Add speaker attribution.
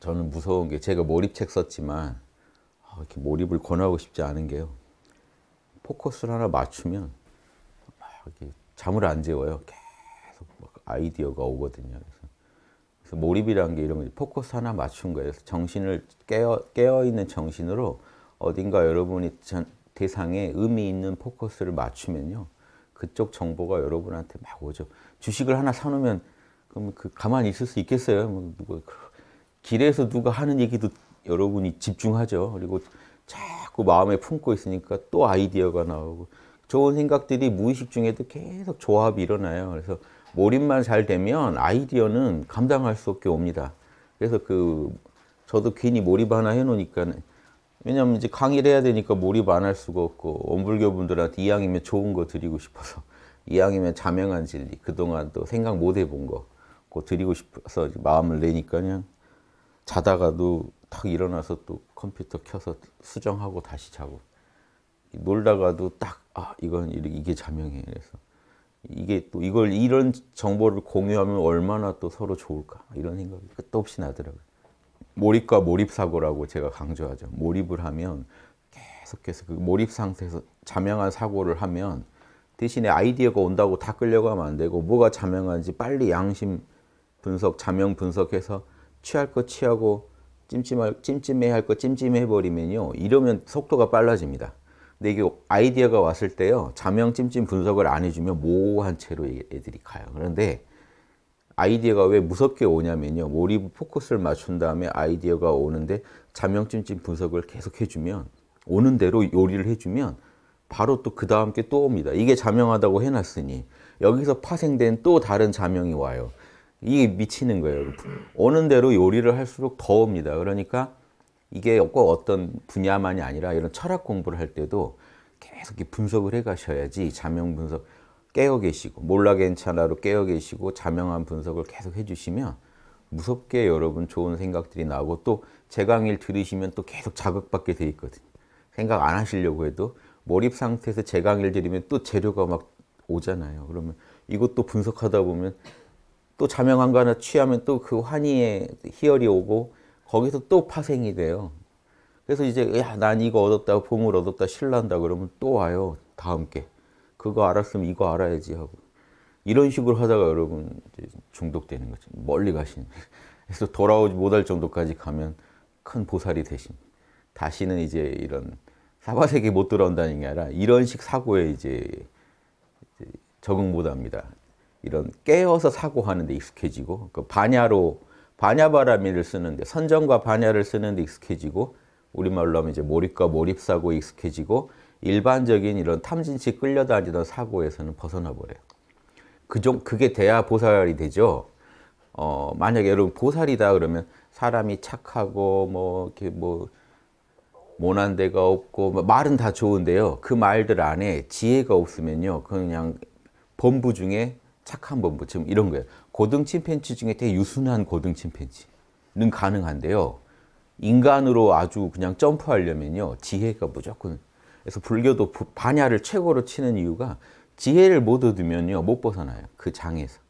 Speaker 1: 저는 무서운 게 제가 몰입책 썼지만 아, 이렇게 몰입을 권하고 싶지 않은 게요. 포커스를 하나 맞추면 잠을 안 재워요. 계속 막 아이디어가 오거든요. 그래서, 그래서 몰입이라는 게 이런 거지. 포커스 하나 맞춘 거예요. 그래서 정신을 깨어, 깨어 있는 정신으로 어딘가 여러분이 전, 대상에 의미 있는 포커스를 맞추면요. 그쪽 정보가 여러분한테 막 오죠. 주식을 하나 사놓으면 그럼 그 가만히 있을 수 있겠어요? 뭐그 길에서 누가 하는 얘기도 여러분이 집중하죠. 그리고 자꾸 마음에 품고 있으니까 또 아이디어가 나오고 좋은 생각들이 무의식 중에도 계속 조합이 일어나요. 그래서 몰입만 잘 되면 아이디어는 감당할 수 없게 옵니다. 그래서 그 저도 괜히 몰입 하나 해놓으니까 왜냐면 이제 강의를 해야 되니까 몰입 안 할 수가 없고 원불교 분들한테 이왕이면 좋은 거 드리고 싶어서 이왕이면 자명한 진리 그동안 또 생각 못 해본 거 그거 드리고 싶어서 마음을 내니까 그냥 자다가도 탁 일어나서 또 컴퓨터 켜서 수정하고 다시 자고 놀다가도 딱 아 이건 이게 자명해 그래서 이게 또 이걸 이런 정보를 공유하면 얼마나 또 서로 좋을까 이런 생각이 끝도 없이 나더라고요. 몰입과 몰입 사고라고 제가 강조하죠. 몰입을 하면 계속해서 그 몰입 상태에서 자명한 사고를 하면 대신에 아이디어가 온다고 다 끌려가면 안 되고 뭐가 자명한지 빨리 양심 분석, 자명 분석해서 취할 거 취하고 찜찜할 찜찜해 할 거 찜찜해 버리면요. 이러면 속도가 빨라집니다. 근데 이게 아이디어가 왔을 때요. 자명 찜찜 분석을 안 해주면 모호한 채로 애들이 가요. 그런데 아이디어가 왜 무섭게 오냐면요. 몰입 포커스를 맞춘 다음에 아이디어가 오는데 자명 찜찜 분석을 계속 해주면 오는 대로 요리를 해주면 바로 또 그 다음 게 또 옵니다. 이게 자명하다고 해놨으니 여기서 파생된 또 다른 자명이 와요. 이게 미치는 거예요. 오는 대로 요리를 할수록 더 옵니다. 그러니까 이게 꼭 어떤 분야만이 아니라 이런 철학 공부를 할 때도 계속 분석을 해 가셔야지 자명 분석 깨어 계시고 몰라 괜찮아로 깨어 계시고 자명한 분석을 계속 해 주시면 무섭게 여러분 좋은 생각들이 나오고 또 제 강의를 들으시면 또 계속 자극받게 돼 있거든요. 생각 안 하시려고 해도 몰입 상태에서 제 강의를 들으면 또 재료가 막 오잖아요. 그러면 이것도 분석하다 보면 또 자명한 거 하나 취하면 또 그 환희의 희열이 오고 거기서 또 파생이 돼요. 그래서 이제 야 난 이거 얻었다 보물 얻었다 신난다 그러면 또 와요 다음 게. 그거 알았으면 이거 알아야지 하고. 이런 식으로 하다가 여러분 중독되는 거죠. 멀리 가신. 그래서 돌아오지 못할 정도까지 가면 큰 보살이 되신. 다시는 이제 이런 사바세계 못 들어온다는 게 아니라 이런 식 사고에 이제 적응 못 합니다. 이런 깨어서 사고하는 데 익숙해지고 그 반야로 반야바라미를 쓰는데 선정과 반야를 쓰는데 익숙해지고 우리말로 하면 이제 몰입과 몰입 사고에 익숙해지고 일반적인 이런 탐진치 끌려다니던 사고에서는 벗어나 버려요. 그종 그게 돼야 보살이 되죠. 어, 만약에 여러분 보살이다 그러면 사람이 착하고 뭐 이렇게 뭐 모난 데가 없고 뭐 말은 다 좋은데요. 그 말들 안에 지혜가 없으면요. 그냥 범부 중에 착한 범부 지금 이런 거예요. 고등 침팬치 중에 되게 유순한 고등 침팬치는 가능한데요. 인간으로 아주 그냥 점프하려면요. 지혜가 무조건 그래서 불교도 반야를 최고로 치는 이유가 지혜를 못 얻으면요. 못 벗어나요. 그 장에서.